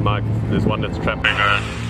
mark. There's one that's trapped.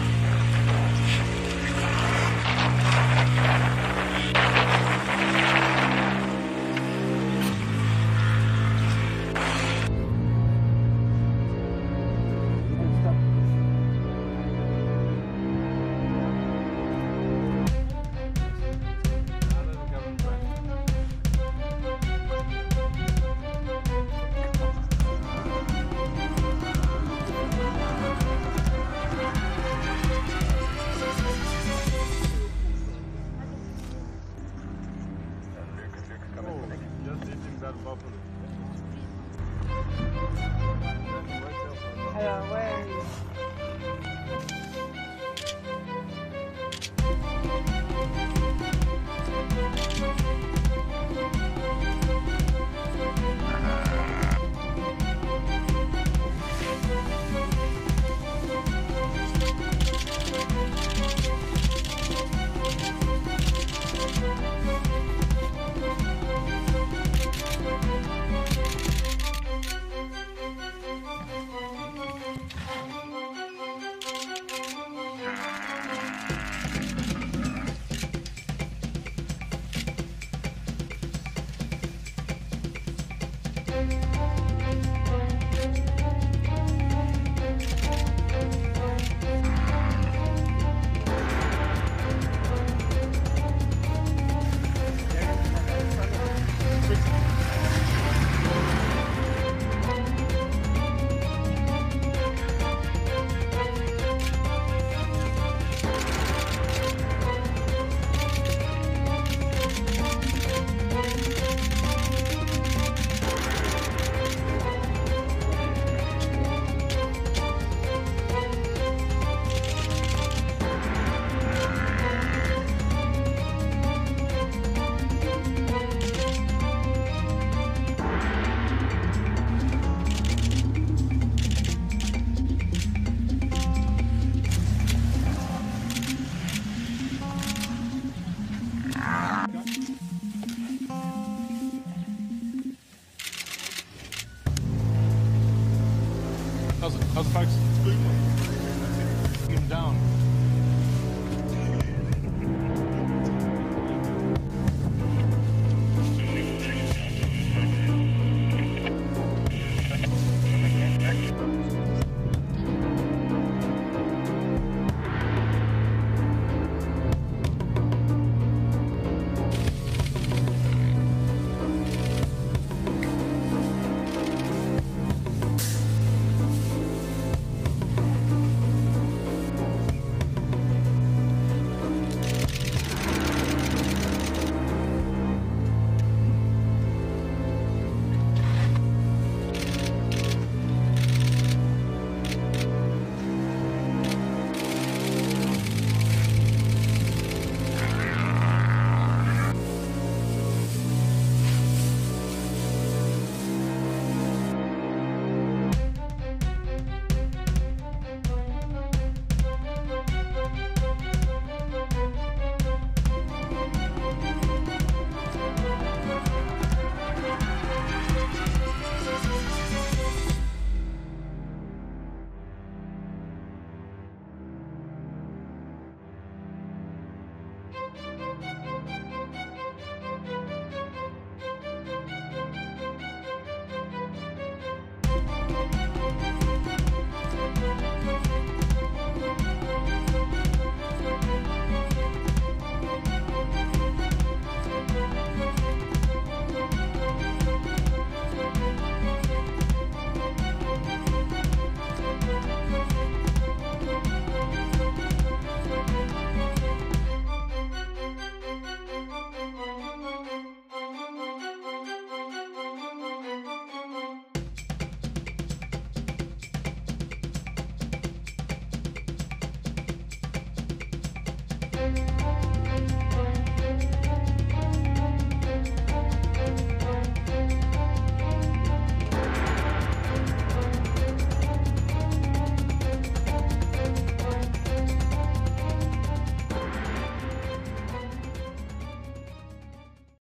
两位。How's it, how's it folks? Boom. Get them down.